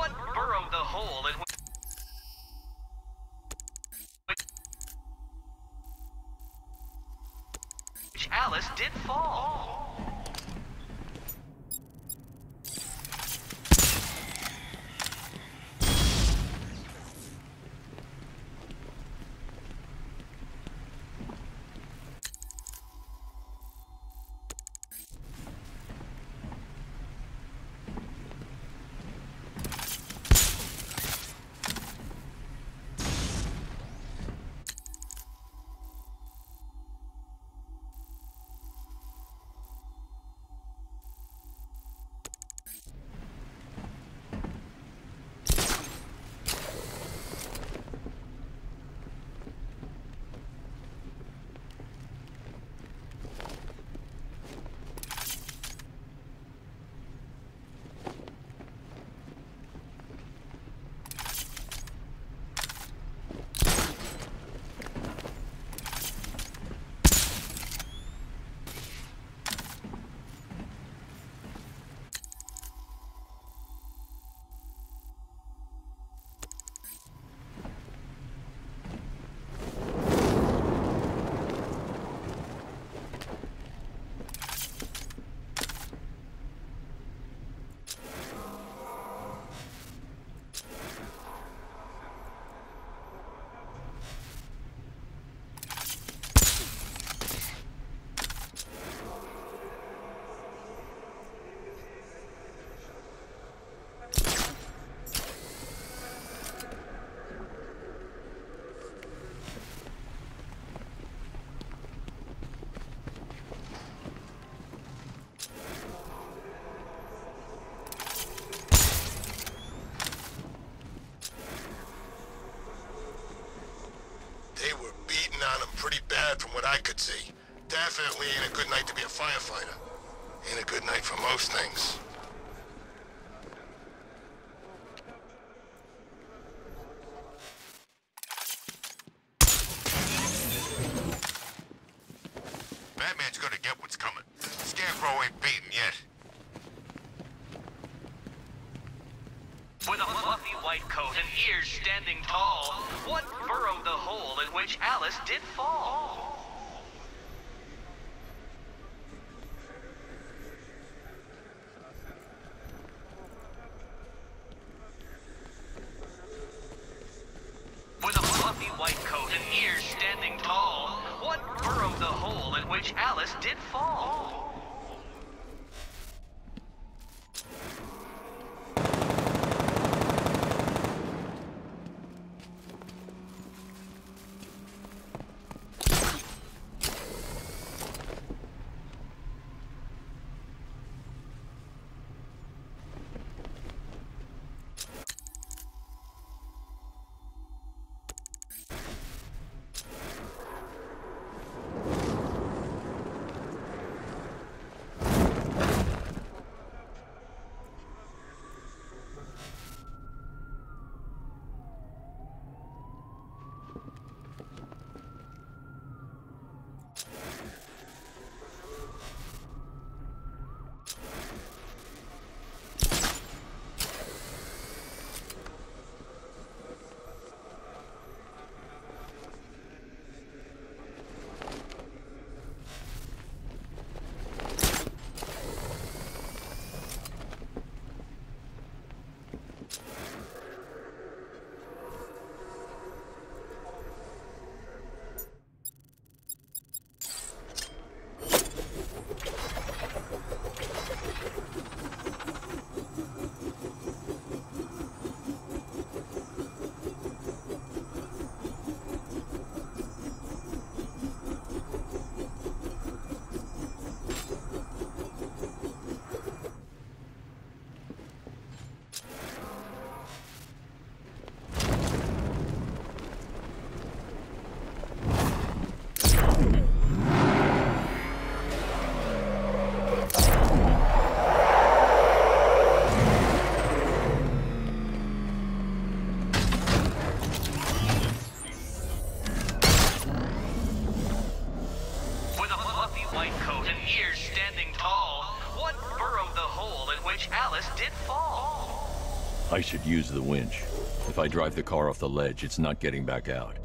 One burrowed the hole and... Alice did fall. I could see. Definitely ain't a good night to be a firefighter. Ain't a good night for most things. Should use the winch. If I drive the car off the ledge, it's not getting back out.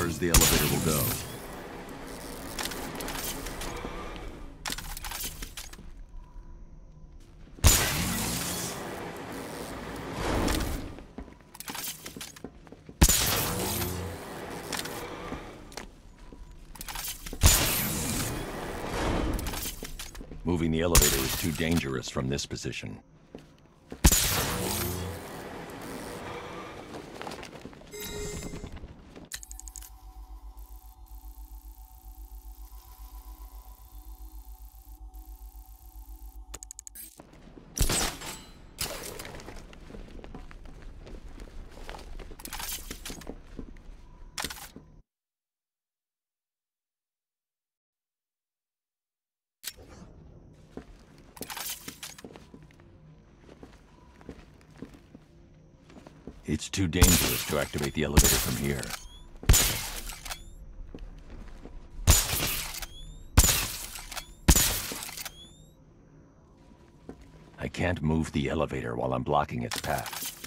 Far as the elevator will go. Moving the elevator is too dangerous from this position. Too dangerous to activate the elevator from here. I can't move the elevator while I'm blocking its path.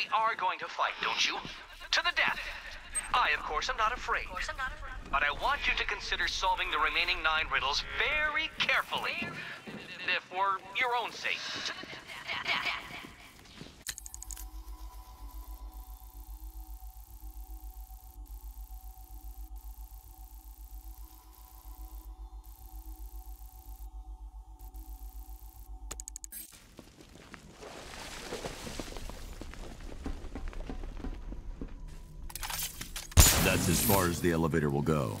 We are going to fight, don't you? To the death. I, of course, am not afraid. But I want you to consider solving the remaining nine riddles very carefully. If for your own sake. As far as the elevator will go.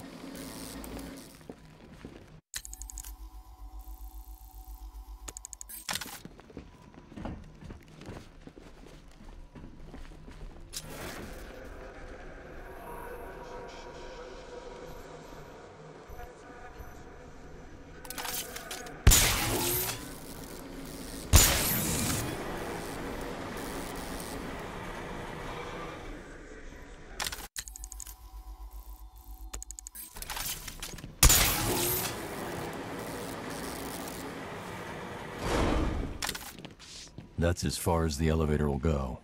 That's as far as the elevator will go.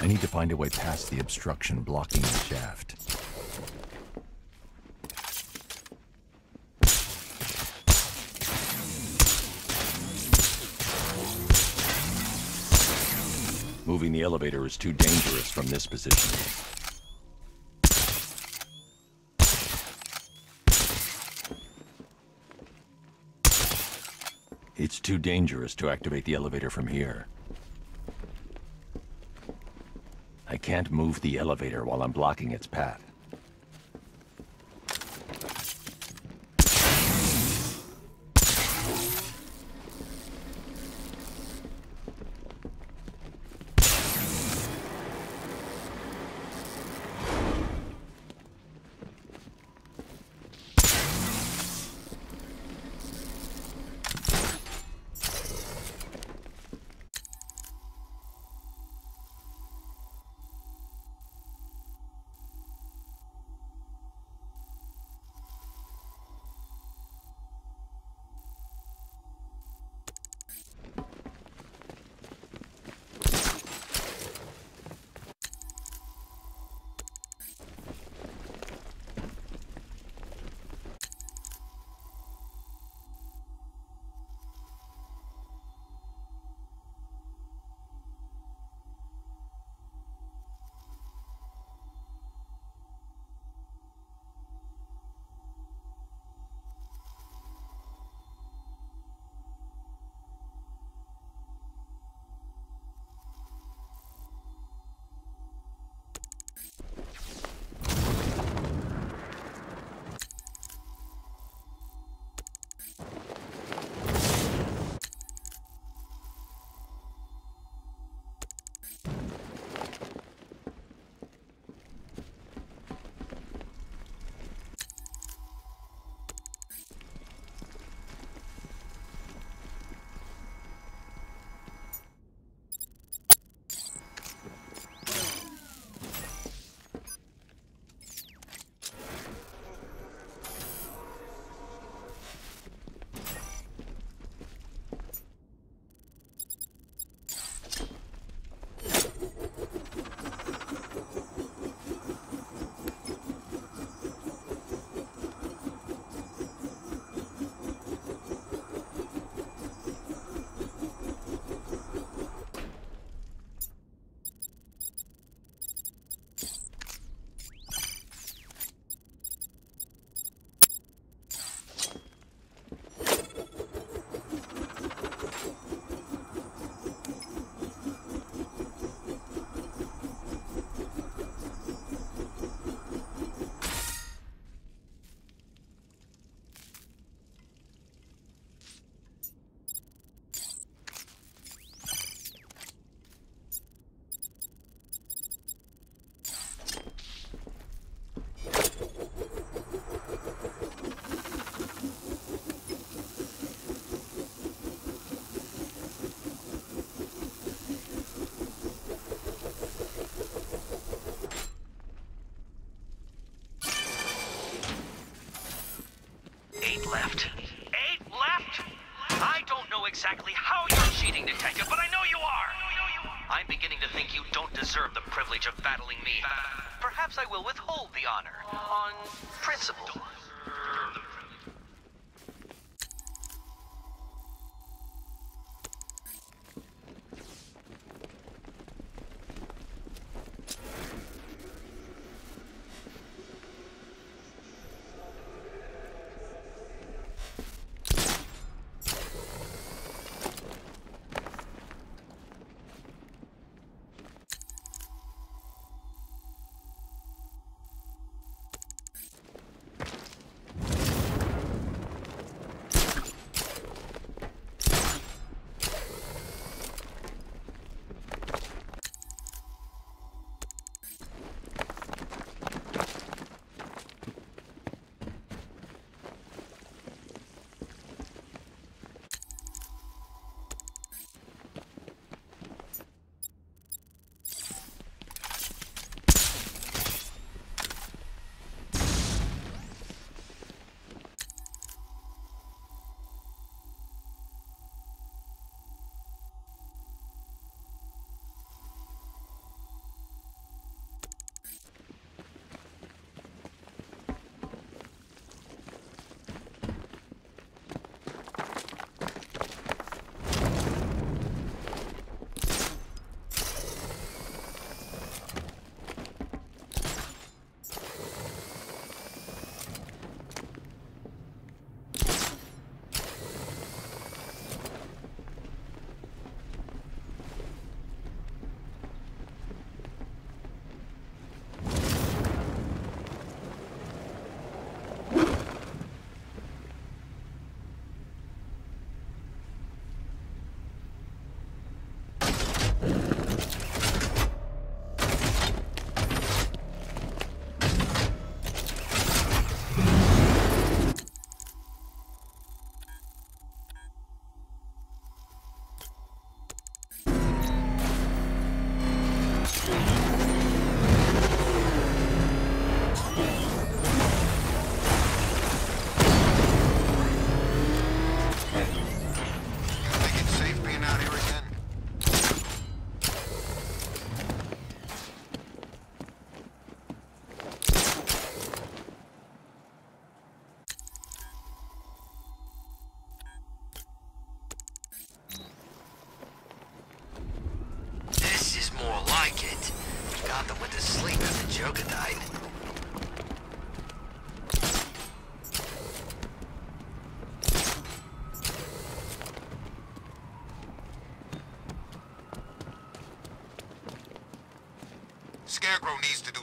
I need to find a way past the obstruction blocking the shaft. Moving the elevator is too dangerous from this position. It's too dangerous to activate the elevator from here. Can't move the elevator while I'm blocking its path.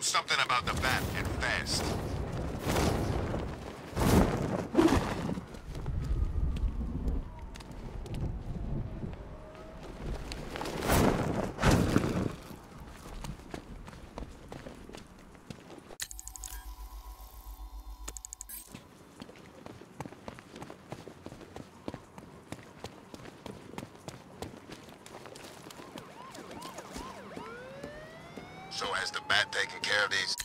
Something about the bat and fast. taking care of these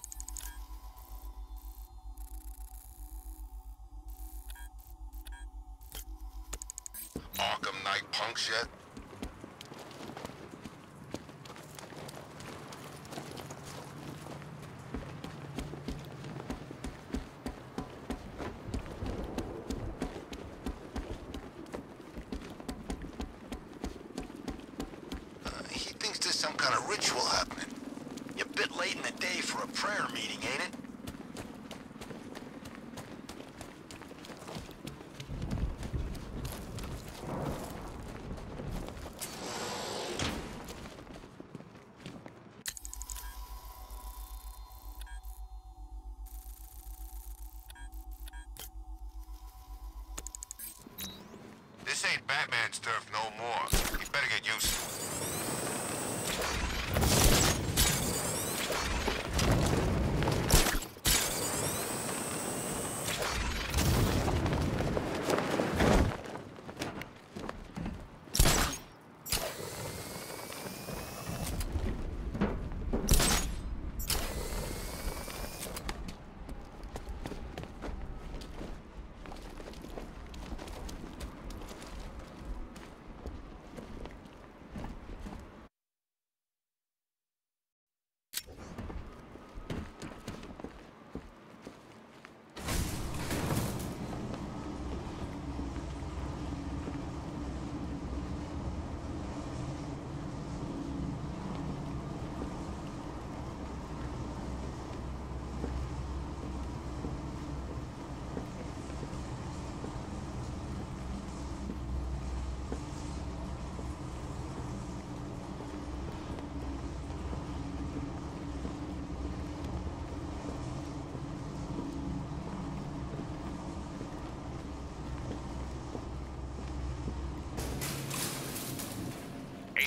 late in the day for a prayer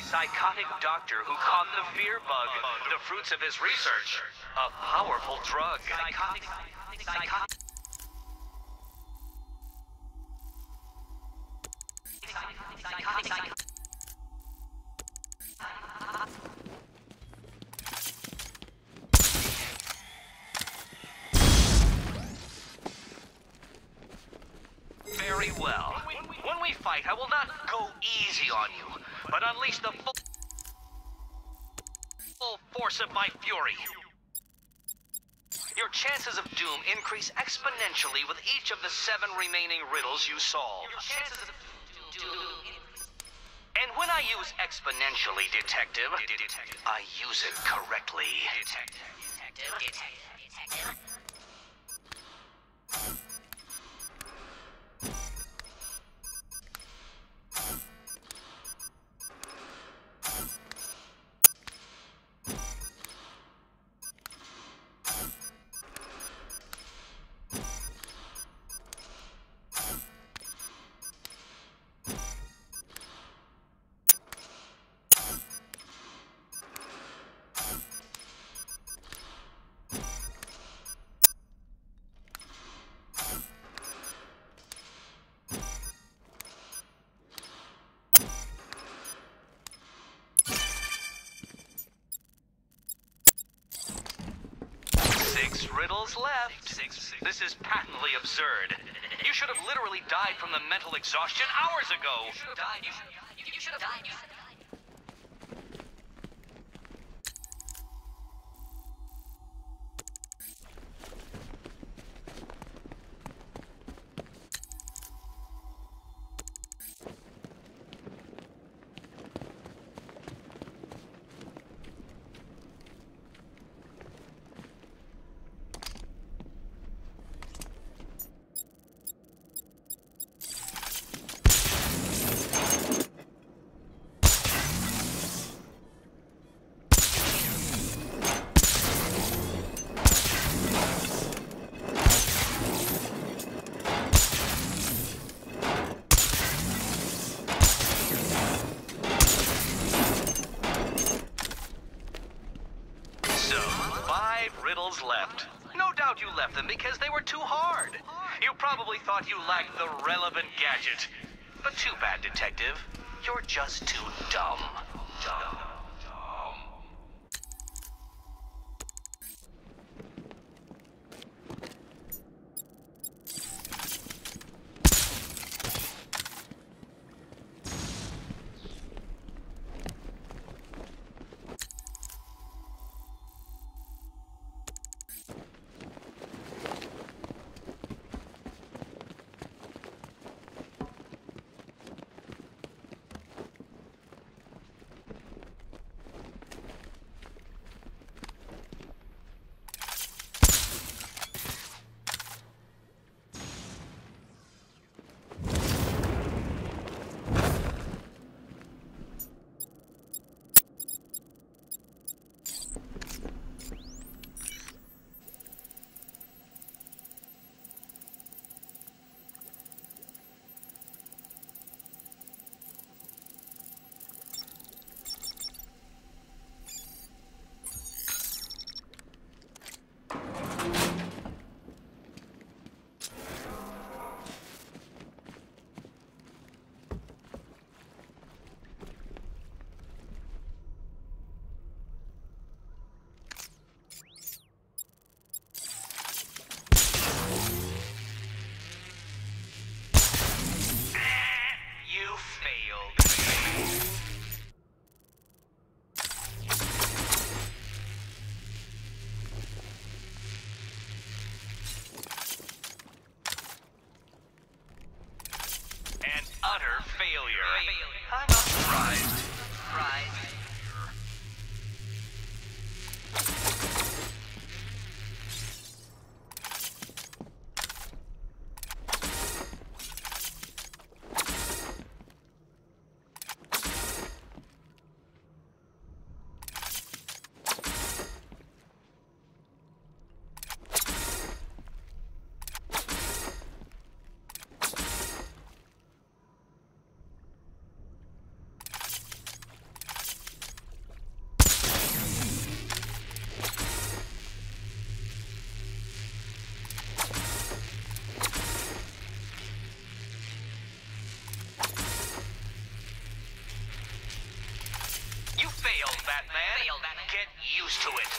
psychotic doctor who caught the fear bug, the fruits of his research. A powerful drug. Psychotic. Psychotic. Very well. When we fight, I will not go easy on you, but unleash the full, full force of my fury. Your chances of doom increase exponentially with each of the seven remaining riddles you solve. And when I use exponentially, detective, I use it correctly. Six This is patently absurd. You should have literally died from the mental exhaustion hours ago. You should have died. So, five riddles left. No doubt you left them because they were too hard. You probably thought you lack the relevant gadget. But too bad, detective. You're just too dumb. used to it.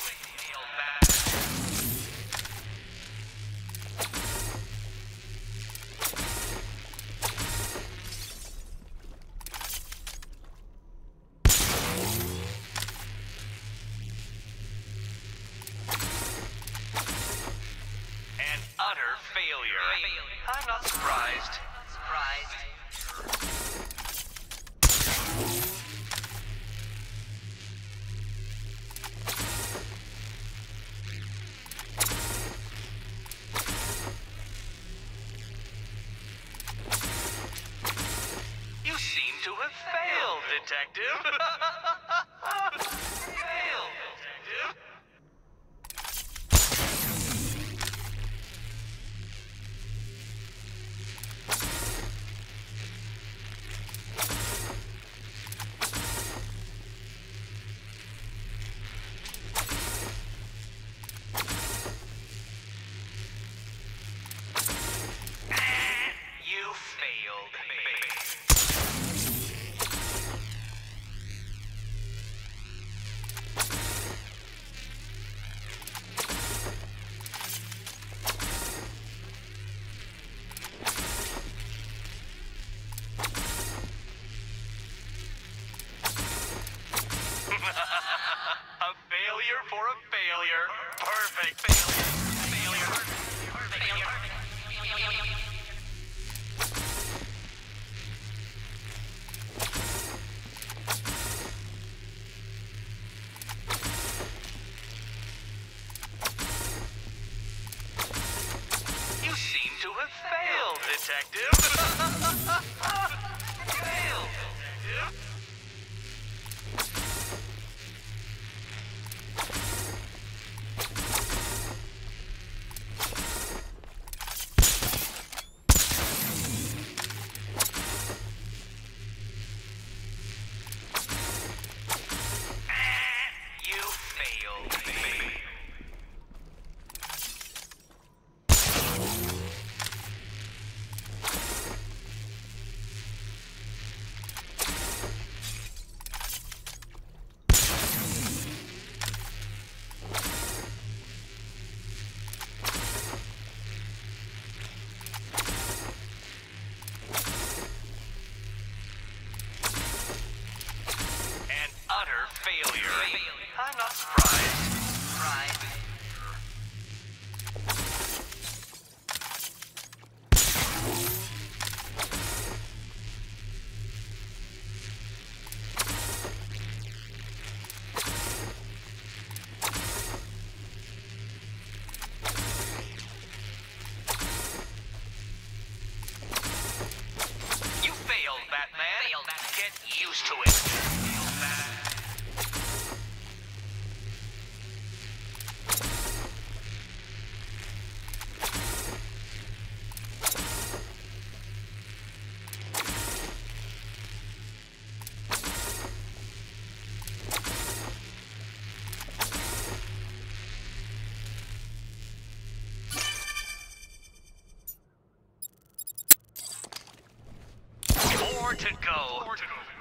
to go.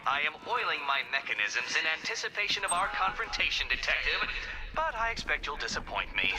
I am oiling my mechanisms in anticipation of our confrontation, Detective, but I expect you'll disappoint me.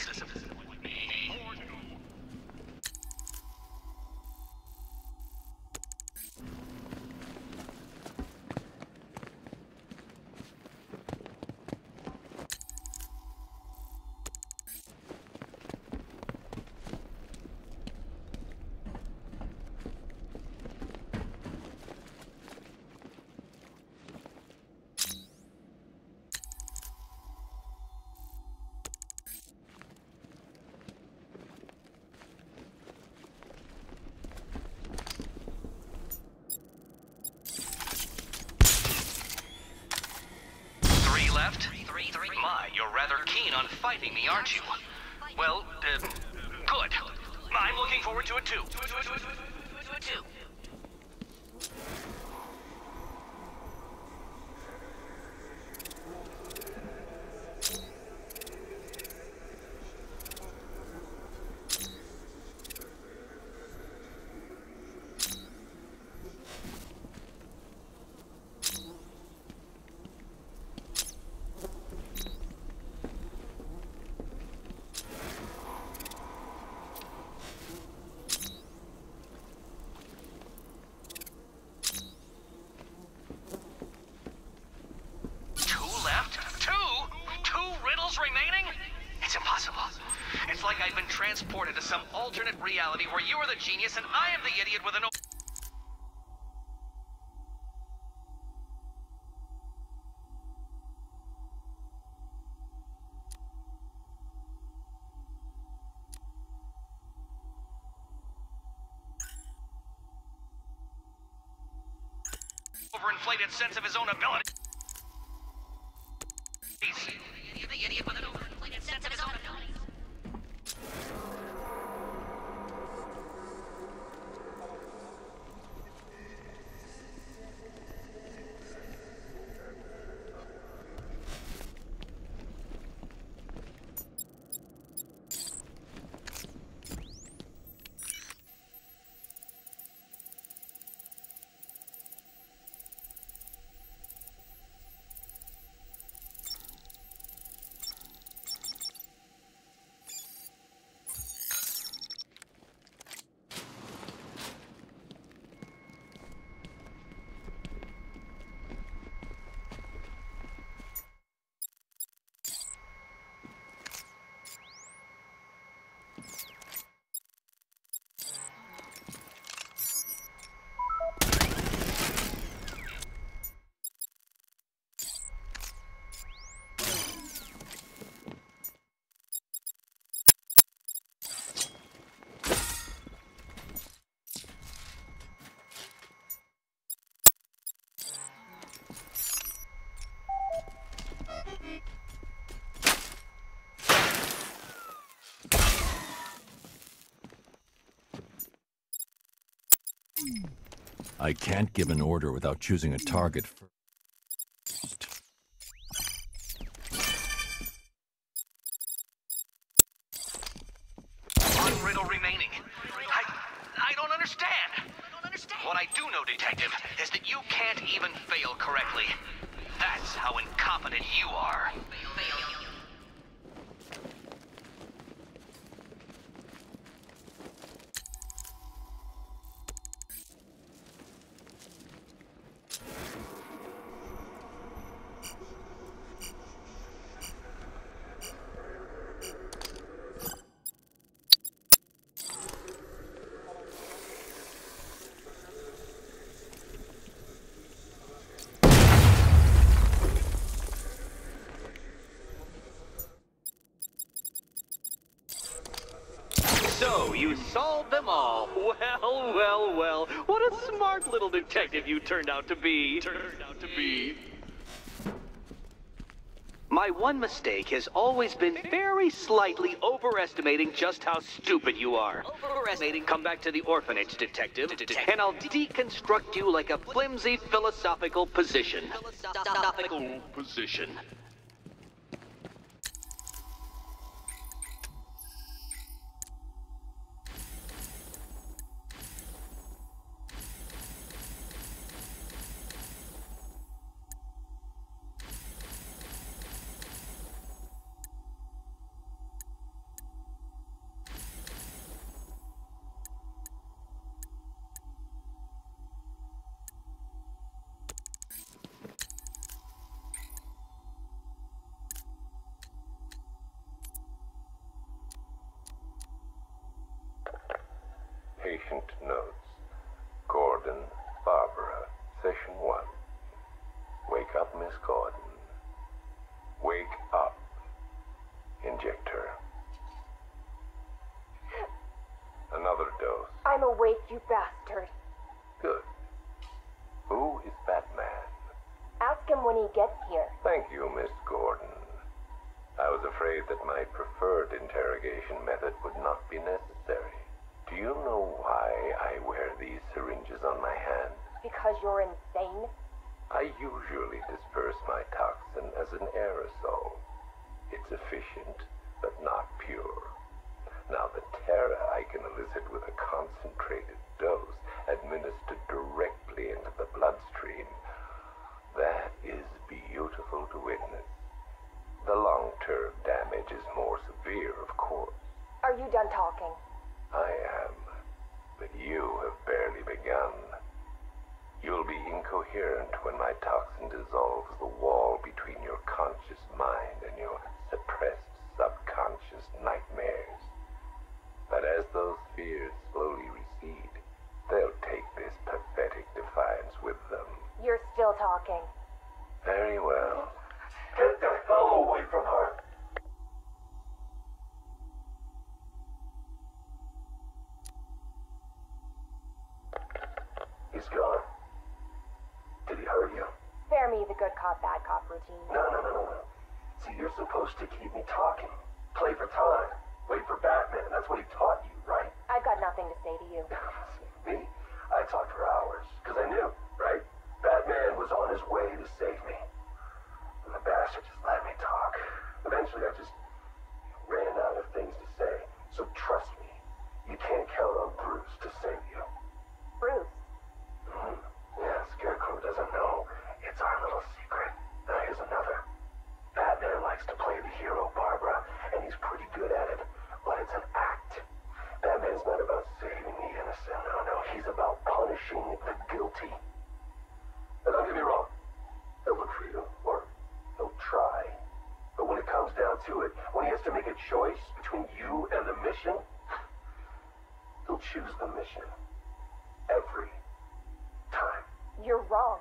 me, aren't you? Reality where you are the genius and I am the idiot with an... I can't give an order without choosing a target. One riddle remaining. I, I don't understand. What I do know, Detective, is that you can't even fail correctly. That's how incompetent you are. So, you solved them all. Well, well, well. What a smart little detective you turned out to be. Turned out to be. My one mistake has always been very slightly overestimating just how stupid you are. Overestimating. Come back to the orphanage, detective, and I'll deconstruct you like a flimsy philosophical position. Philosophical position. Awake, you bastard. Good. Who is Batman? Ask him when he gets here. Thank you, Miss Gordon. I was afraid that my preferred interrogation method would not be necessary. Do you know why I wear these syringes on my hand? Because you're insane? I usually disperse my toxin as an aerosol. It's efficient, but not pure. Now, the terror I can elicit with a concentrated dose administered directly into the bloodstream, that is beautiful to witness. The long-term damage is more severe, of course. Are you done talking? I am. But you have barely begun. You'll be incoherent when my toxin dissolves the wall between your conscious mind and your suppressed subconscious nightmares. But as those fears slowly recede, they'll take this pathetic defiance with them. You're still talking. Very well. Get the hell away from her! He's gone. Did he hurt you? Spare me the good cop, bad cop routine. No, no, no, no, no. See, you're supposed to keep me talking. Play for time. Wait for Batman. That's what he taught you, right? I've got nothing to say to you. me? I talked for hours. Because I knew, right? Batman was on his way to save me. And the bastard just let me talk. Eventually, I just ran out of things to say. So trust me, you can't count on Bruce to save you. Bruce, Mhm. Yeah, Scarecrow doesn't know. It's our little secret. Now here's another. Batman likes to play the hero, Barbara, and he's pretty good at it. But it's an act. Batman's not about saving the innocent. No, no, he's the guilty. Now, don't get me wrong. He'll look for you, or he'll try. But when it comes down to it, when he has to make a choice between you and the mission, he'll choose the mission. Every time. you're wrong.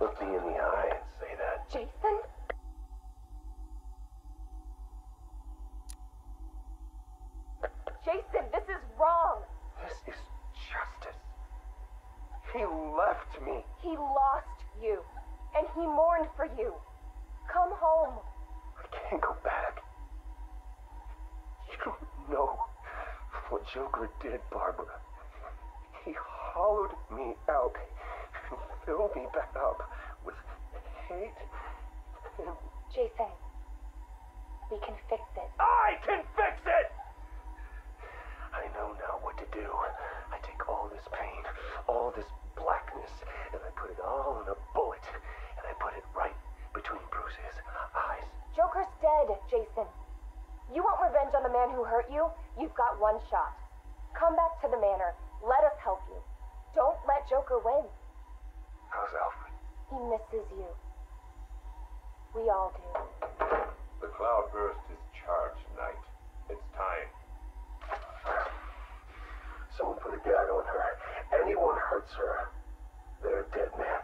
Look me in the eye and say that. Jason, this is wrong. This is justice. He left me. He lost you, and he mourned for you. Come home. I can't go back. You don't know what did, Barbara. He hollowed me out and filled me back up with hate and Jason, we can fix it. I can fix it! I know now what to do. I take all this pain, all this blackness, and I put it all in a bullet, and I put it right between Bruce's eyes. Joker's dead, Jason. You want revenge on the man who hurt you? You've got one shot. Come back to the manor. Let us help you. Don't let Joker win. How's Alfred? He misses you. We all do. The cloudburst is charged, Knight. It's time. Someone put a gag on her. Anyone hurts her, they're a dead man.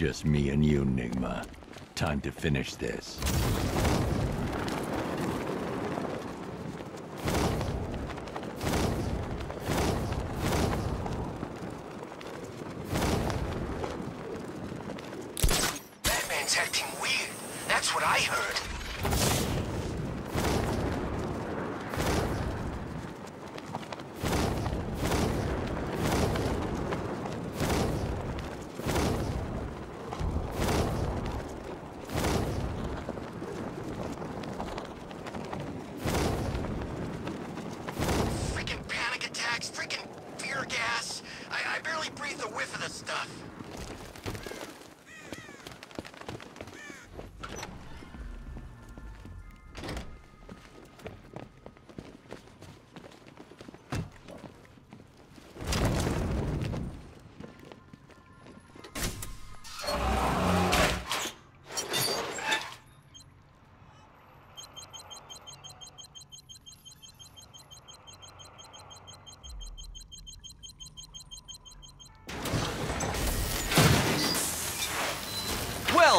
Just me and you, Nigma. Time to finish this.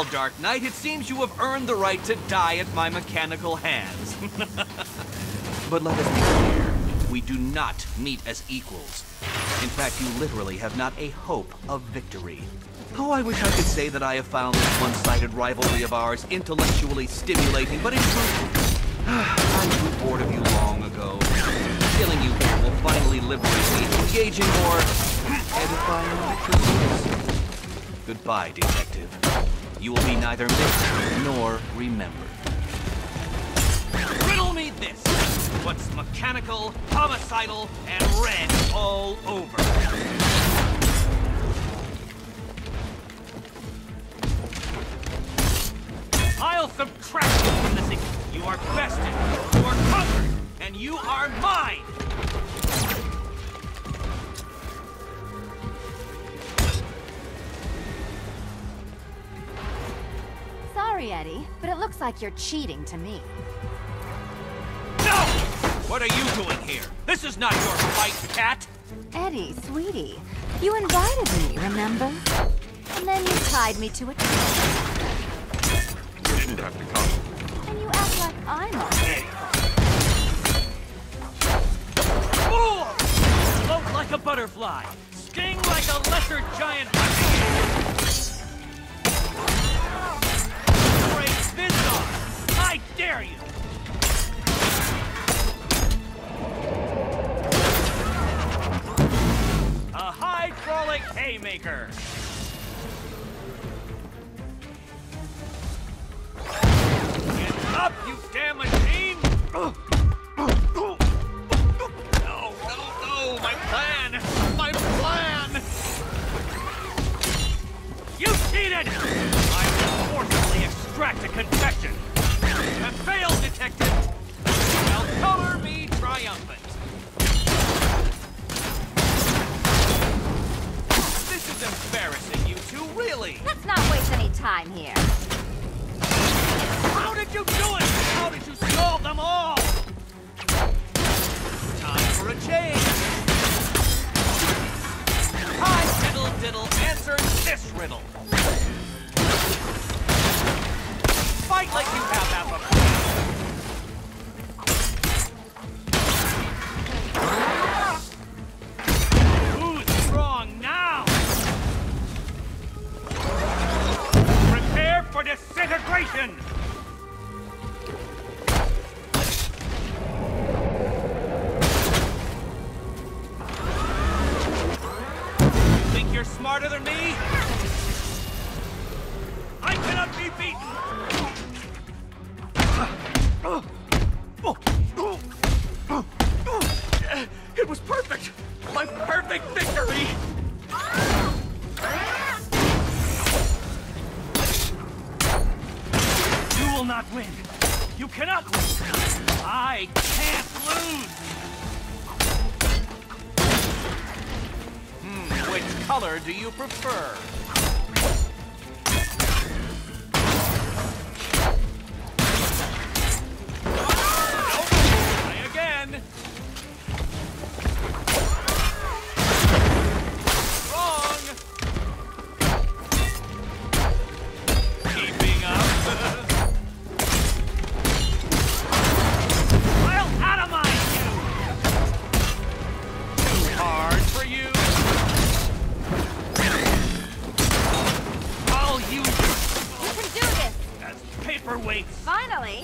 Well, Dark Knight, it seems you have earned the right to die at my mechanical hands. but let us be clear, we do not meet as equals. In fact, you literally have not a hope of victory. Oh, I wish I could say that I have found this one-sided rivalry of ours intellectually stimulating, but in truth, I grew bored of you long ago. Killing you here will finally liberate me, engaging more edifying pursuits. Goodbye, detective. You will be neither missed nor remembered. Riddle me this! What's mechanical, homicidal, and red all over? I'll subtract you from this. You are bested, you are conquered, and you are mine! Looks like you're cheating to me. No! What are you doing here? This is not your fight, cat! Eddie, sweetie, you invited me, remember? And then you tied me to a tree. You didn't have to come. And you act like I'm okay. Fool! Float like a butterfly, sting like a lesser giant dare you! A hydraulic haymaker! Get up, you Finally!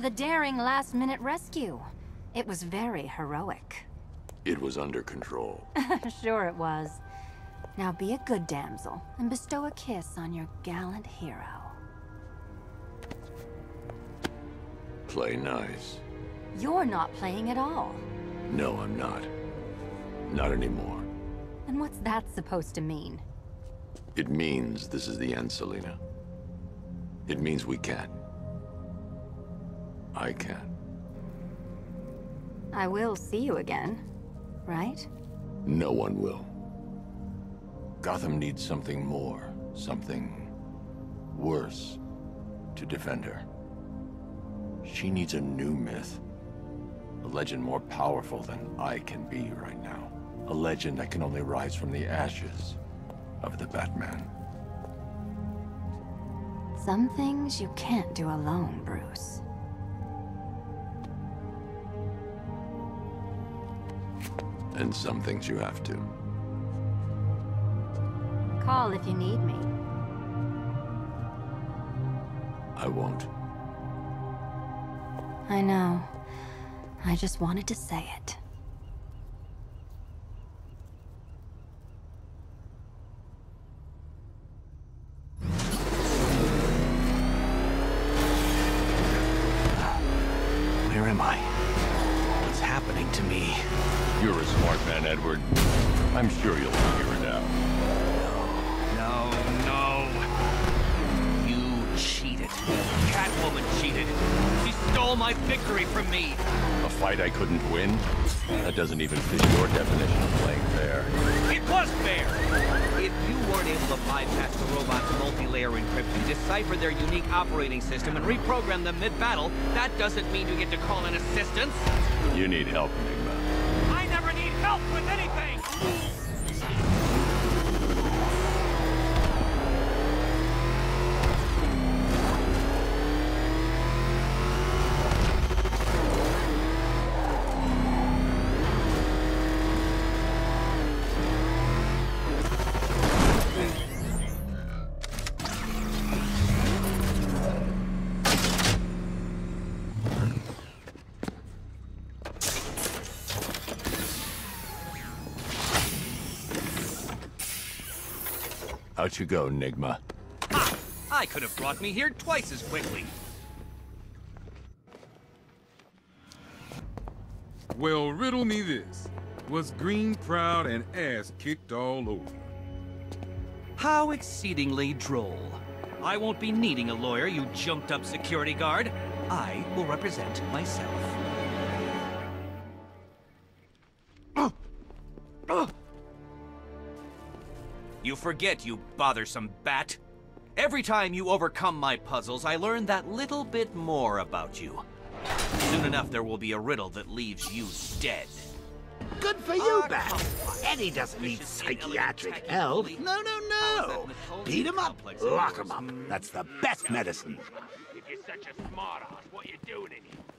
For the daring last-minute rescue. It was very heroic. It was under control. sure it was. Now be a good damsel and bestow a kiss on your gallant hero. Play nice. You're not playing at all. No, I'm not. Not anymore. And what's that supposed to mean? It means this is the end, Selina. It means we can't. I can't. I will see you again, right? No one will. Gotham needs something more, something worse to defend her. She needs a new myth. A legend more powerful than I can be right now. A legend that can only rise from the ashes of the Batman. Some things you can't do alone, Bruce. And some things you have to. Call if you need me. I won't. I know. I just wanted to say it. That doesn't even fit your definition of playing fair. It was fair. If you weren't able to bypass the robot's multi-layer encryption, decipher their unique operating system, and reprogram them mid-battle, that doesn't mean you get to call in assistance. You need help, Nigma. I never need help with anything! You go, Nigma. Ha! Ah, I could have brought me here twice as quickly. Well, riddle me this. Was Green proud and ass kicked all over? How exceedingly droll. I won't be needing a lawyer, you jumped-up security guard. I will represent myself. You forget, you bothersome bat. Every time you overcome my puzzles, I learn that little bit more about you. Soon enough, there will be a riddle that leaves you dead. Good for you, ah, Bat. Eddie doesn't need psychiatric help. No, no, no. Beat him up, lock him up. That's the best medicine. If you're such a smartass, what are you doing in here?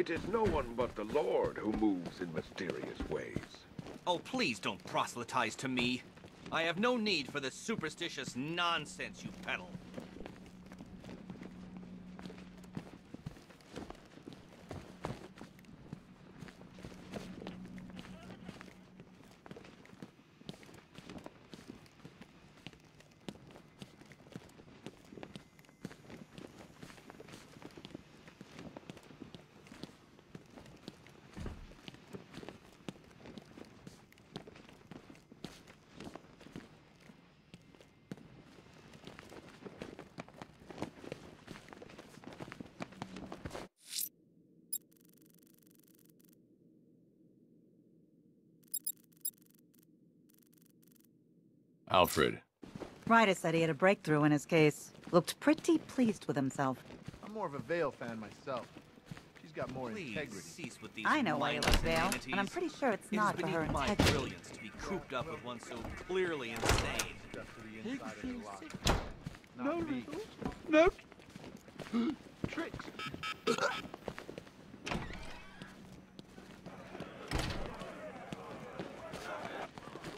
It is no one but the Lord who moves in mysterious ways. Oh, please don't proselytize to me. I have no need for the superstitious nonsense you peddle. Alfred. Ryder said he had a breakthrough in his case. Looked pretty pleased with himself. I'm more of a Vale fan myself. She's got more Please integrity. cease with these I know why you love Vale, inanities. and I'm pretty sure it's It is not for beneath her my integrity. brilliance to be cooped up with one so clearly insane. No, me. No. Tricks.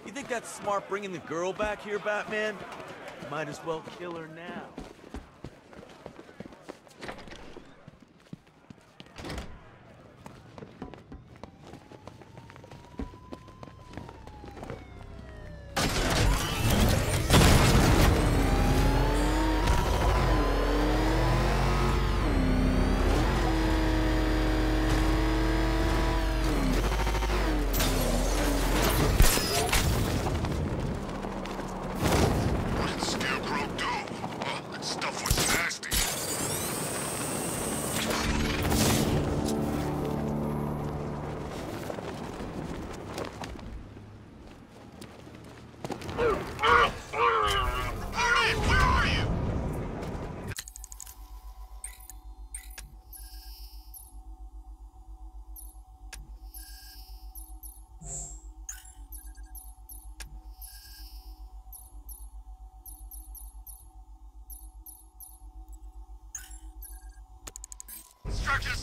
You think that's smart bringing the girl back here, Batman? Might as well kill her now.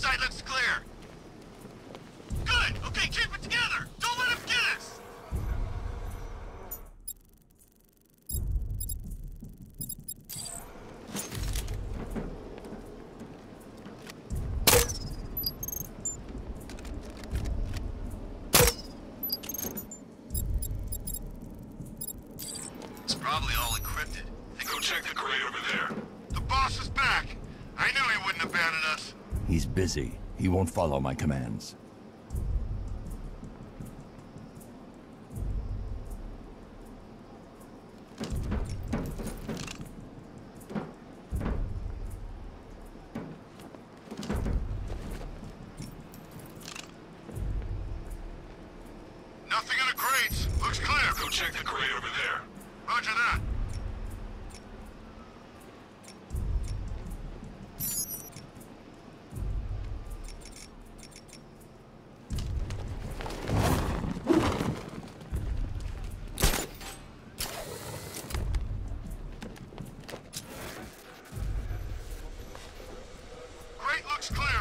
site looks clear. follow my commands. Box clear.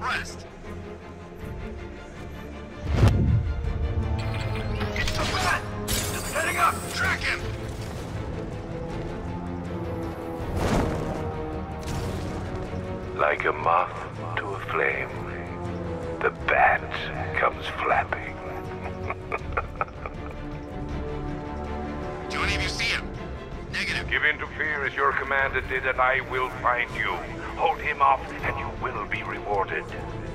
rest. It's the bat! It's heading up! Track him! Like a moth to a flame, the bat comes flapping. Do any of you see him? Negative. Give in to fear as your commander did, and I will find you. Yeah.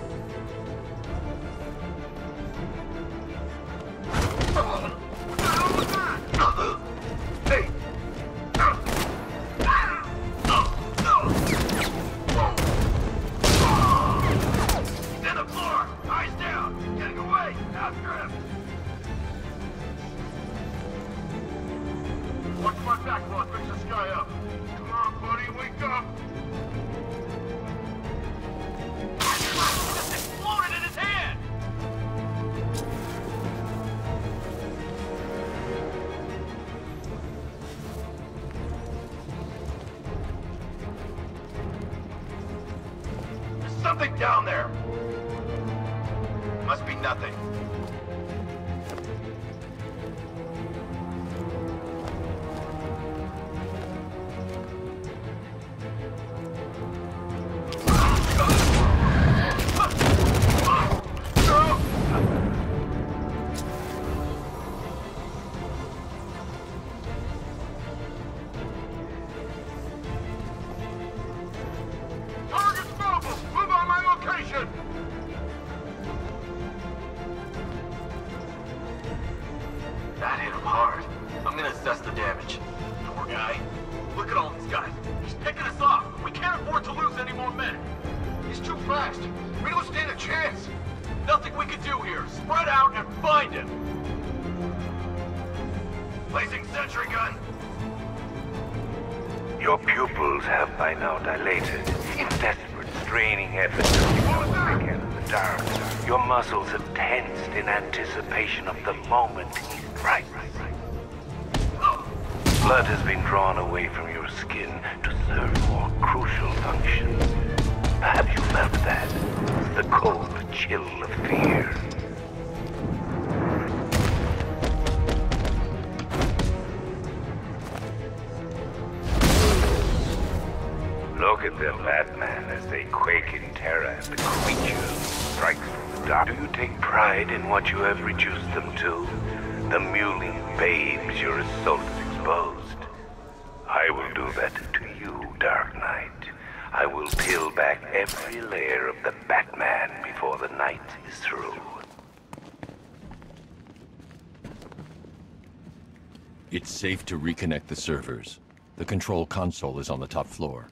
It's safe to reconnect the servers. The control console is on the top floor.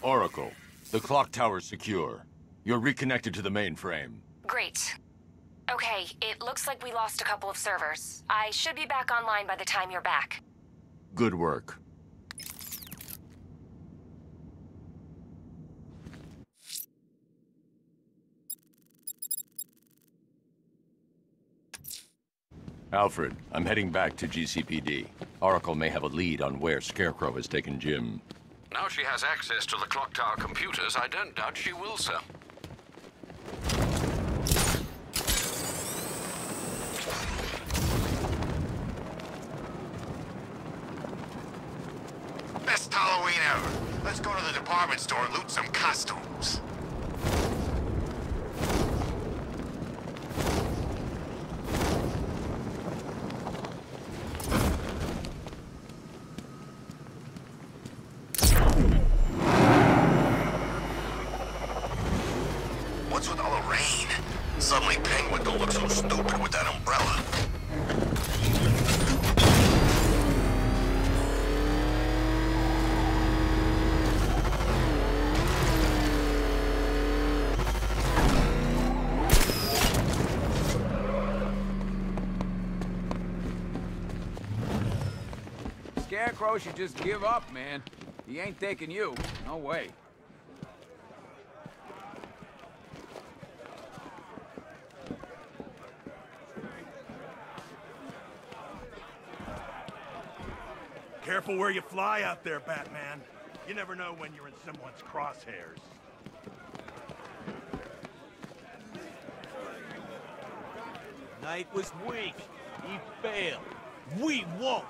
Oracle, the clock tower's secure. You're reconnected to the mainframe. Great. Okay, it looks like we lost a couple of servers. I should be back online by the time you're back. Good work. Alfred, I'm heading back to GCPD. Oracle may have a lead on where Scarecrow has taken Jim. Now she has access to the clock tower computers, I don't doubt she will, sir. Let's go to the department store and loot some costumes. Scarecrow should just give up, man. He ain't taking you. No way. Careful where you fly out there, Batman. You never know when you're in someone's crosshairs. Knight was weak. He failed. We won't.